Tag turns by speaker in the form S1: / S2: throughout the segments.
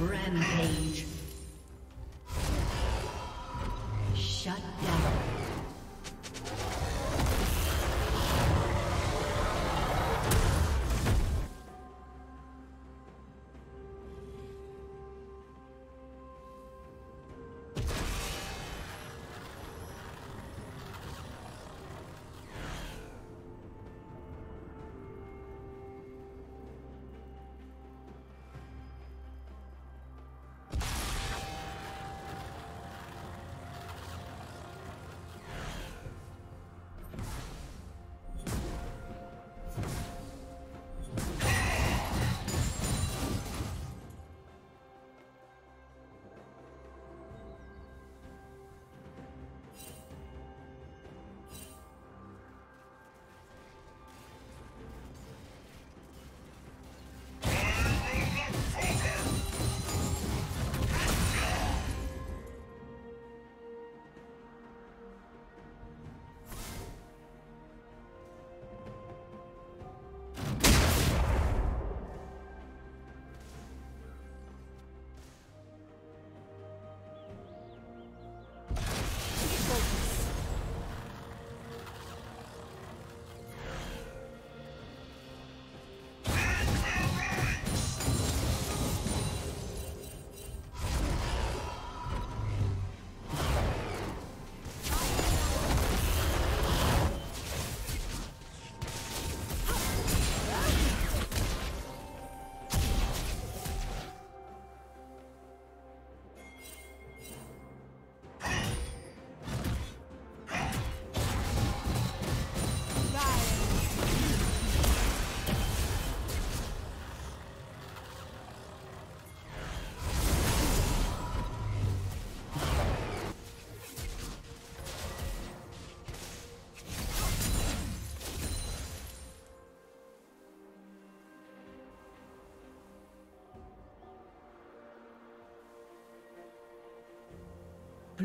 S1: Rampage.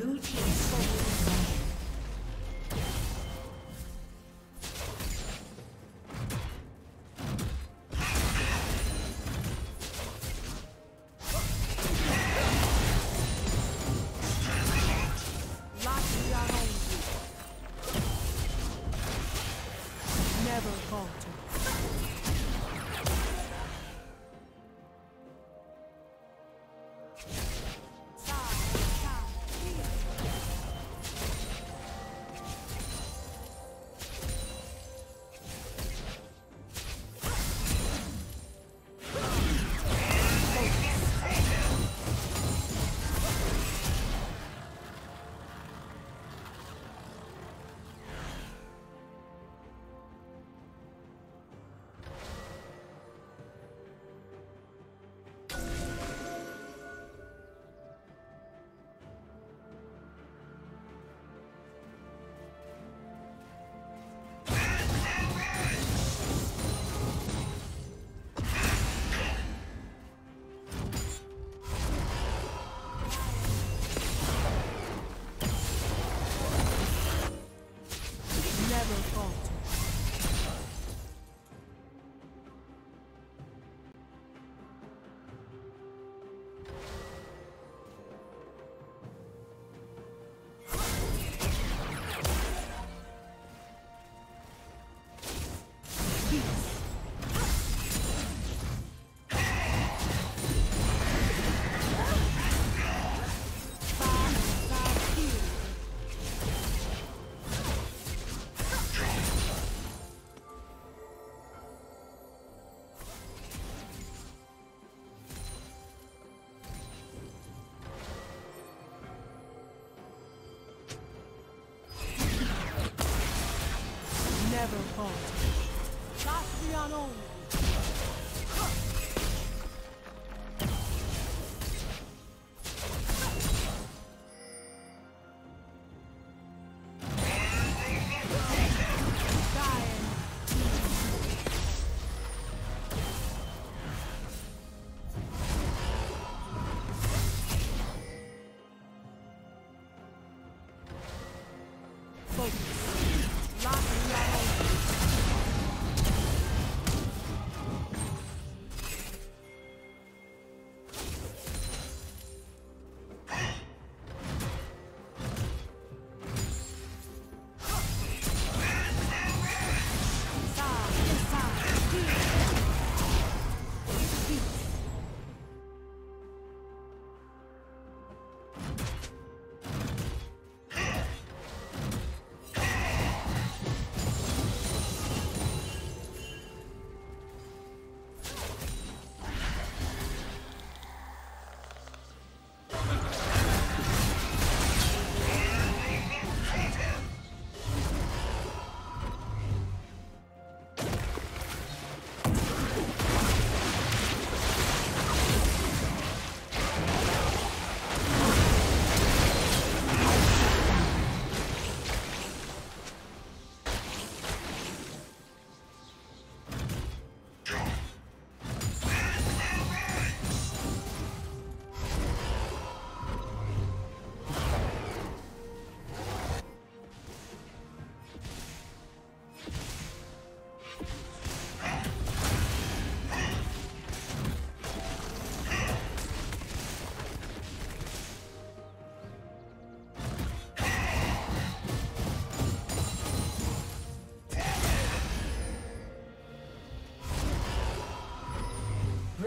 S1: Blue team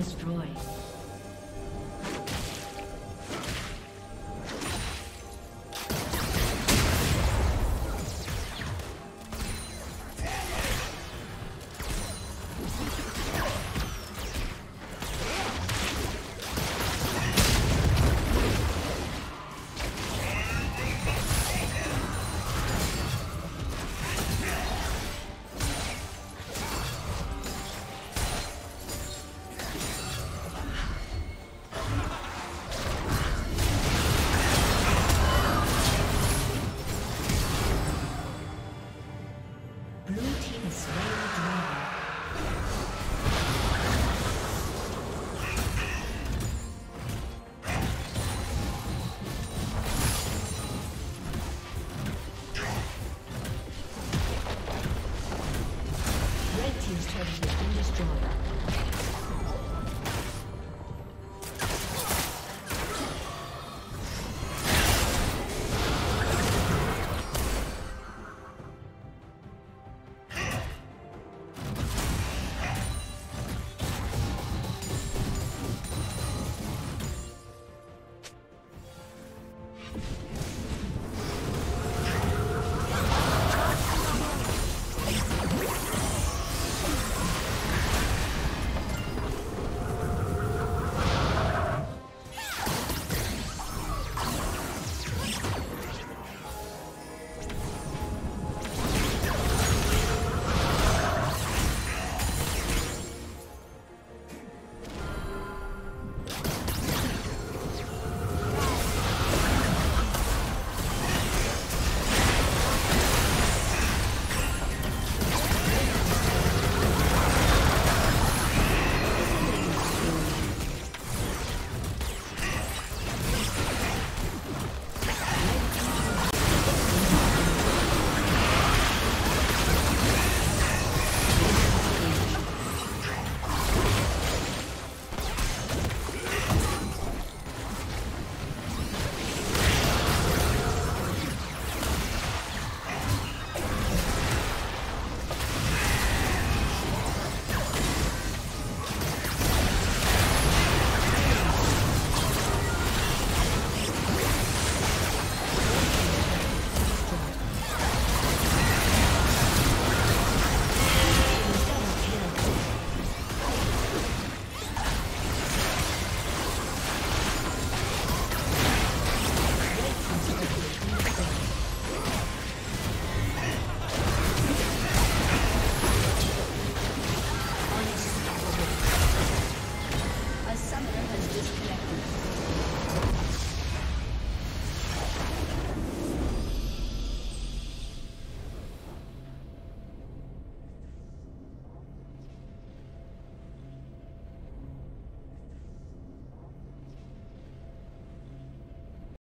S1: destroyed. Slay.